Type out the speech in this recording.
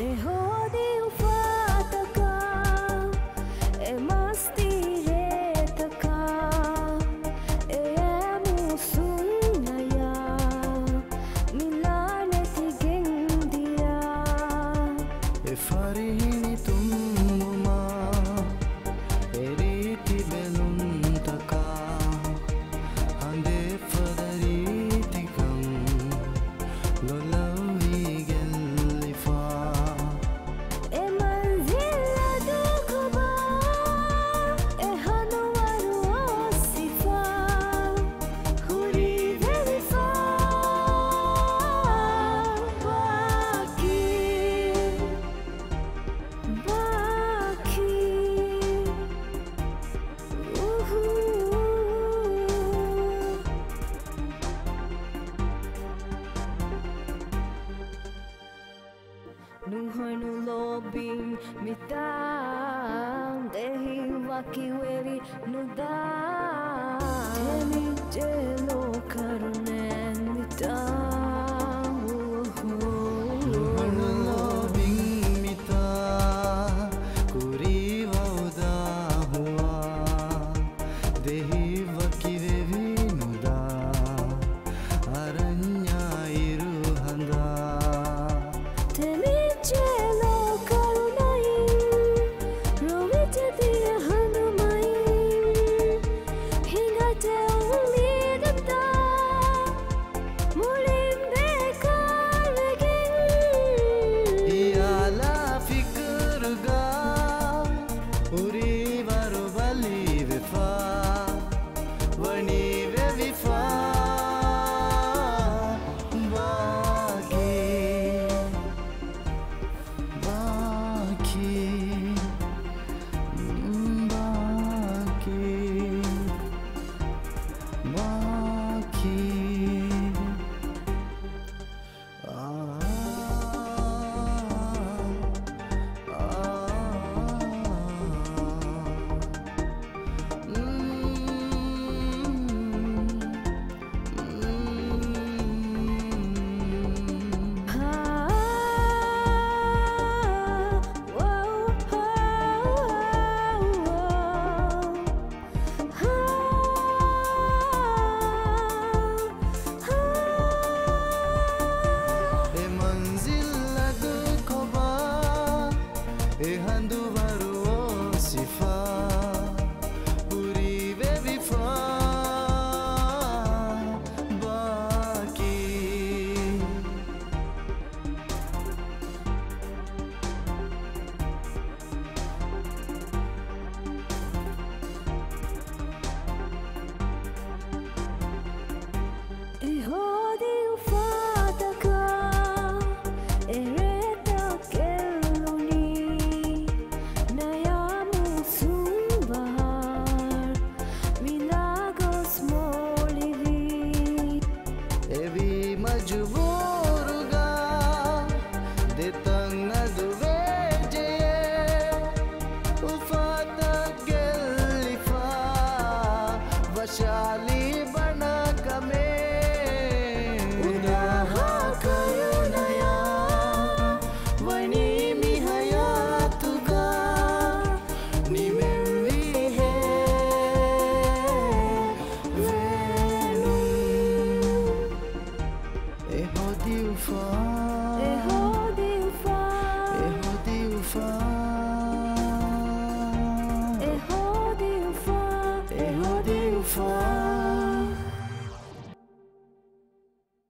Eh ho! Nuhoinu lobim mitam Dehi wakiweri nudam Demi karun do barulho. تتكلفا فشعلي for